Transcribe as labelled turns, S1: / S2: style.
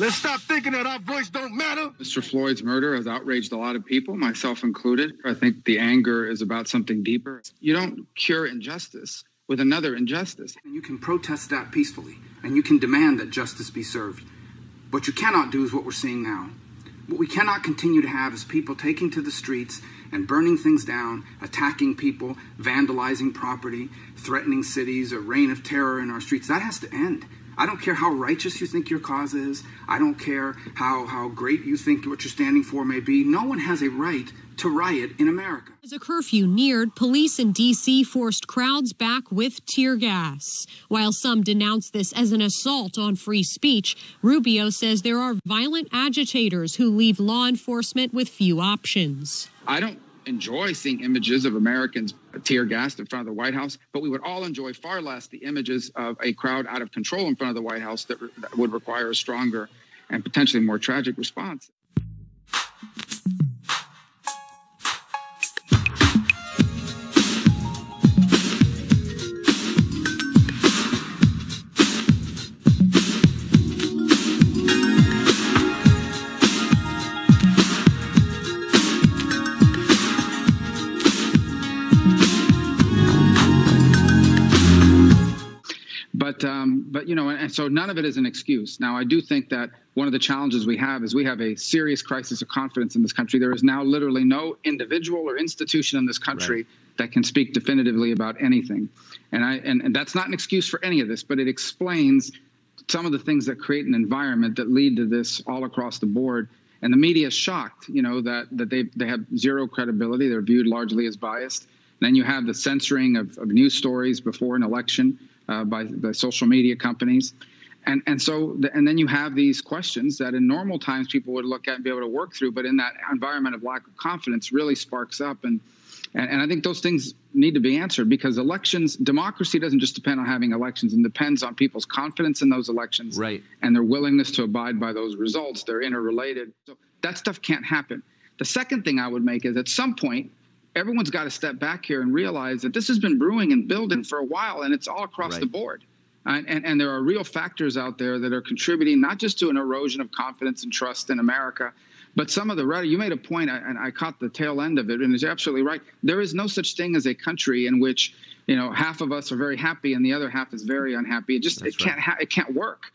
S1: Let's stop thinking that our voice don't matter.
S2: Mr. Floyd's murder has outraged a lot of people, myself included. I think the anger is about something deeper. You don't cure injustice with another injustice.
S3: And you can protest that peacefully, and you can demand that justice be served. What you cannot do is what we're seeing now. What we cannot continue to have is people taking to the streets and burning things down, attacking people, vandalizing property, threatening cities, a reign of terror in our streets. That has to end. I don't care how righteous you think your cause is. I don't care how, how great you think what you're standing for may be. No one has a right to riot in America.
S4: As a curfew neared, police in D.C. forced crowds back with tear gas. While some denounce this as an assault on free speech, Rubio says there are violent agitators who leave law enforcement with few options.
S2: I don't enjoy seeing images of Americans tear gassed in front of the White House, but we would all enjoy far less the images of a crowd out of control in front of the White House that, re- that would require a stronger and potentially more tragic response. But um, but you know, and so none of it is an excuse. Now, I do think that one of the challenges we have is we have a serious crisis of confidence in this country. There is now literally no individual or institution in this country right. that can speak definitively about anything, and I and, and that's not an excuse for any of this, but it explains some of the things that create an environment that lead to this all across the board. And the media is shocked, you know, that that they they have zero credibility. They're viewed largely as biased. And then you have the censoring of, of news stories before an election uh, by the social media companies. And, and so the, and then you have these questions that in normal times people would look at and be able to work through but in that environment of lack of confidence really sparks up and and, and I think those things need to be answered because elections, democracy doesn't just depend on having elections. and depends on people's confidence in those elections
S5: right.
S2: and their willingness to abide by those results. They're interrelated. So that stuff can't happen. The second thing I would make is at some point, everyone's got to step back here and realize that this has been brewing and building for a while and it's all across right. the board. And, and, and, there are real factors out there that are contributing not just to an erosion of confidence and trust in America, but some of the rhetoric. You made a point, and I caught the tail end of it, and it's absolutely right. There is no such thing as a country in which you know half of us are very happy and the other half is very unhappy. It just That's it can't ha- it can't work.